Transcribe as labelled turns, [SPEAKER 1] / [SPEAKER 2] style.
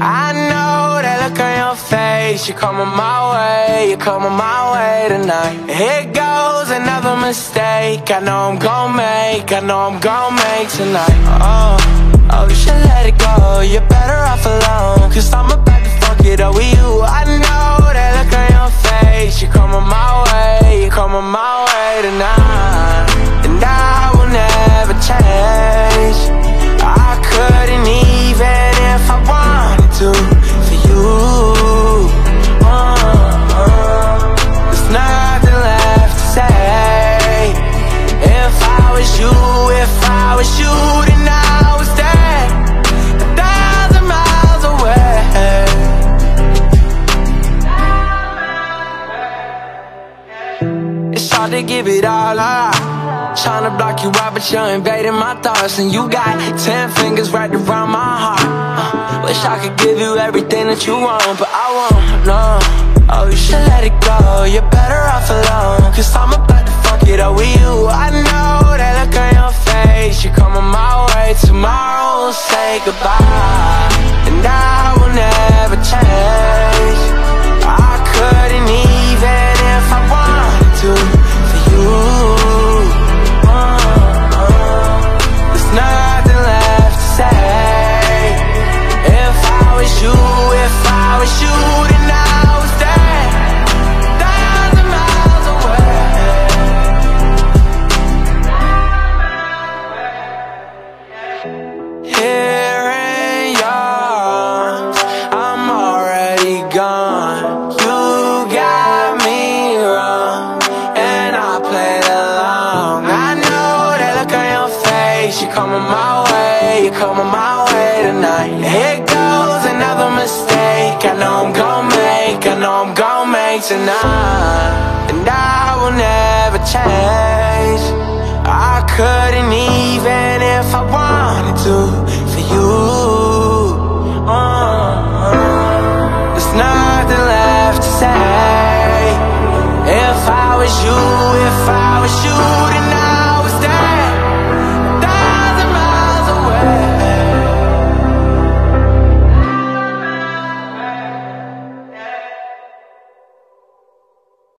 [SPEAKER 1] I know that look on your face You're coming my way, you're coming my way tonight. Here goes another mistake I know I'm gon' make, I know I'm gon' make tonight. Oh, oh, you should let it go, you're Hard to give it all up. trying to block you out, but you're invading my thoughts. And you got ten fingers right around my heart. Uh, wish I could give you everything that you want, but I won't, no. Oh, you should let it go. You're better off alone. Cause I'm about to fuck it up with you. I know that look on your face. You're coming my way. Tomorrow we'll say goodbye. place You're coming my way, you're coming my way tonight. Here goes another mistake I know I'm gonna make, I know I'm gonna make tonight. And I will never change. I couldn't even if I wanted to For you. Uh, There's nothing left to say. If I was you, if I was you tonight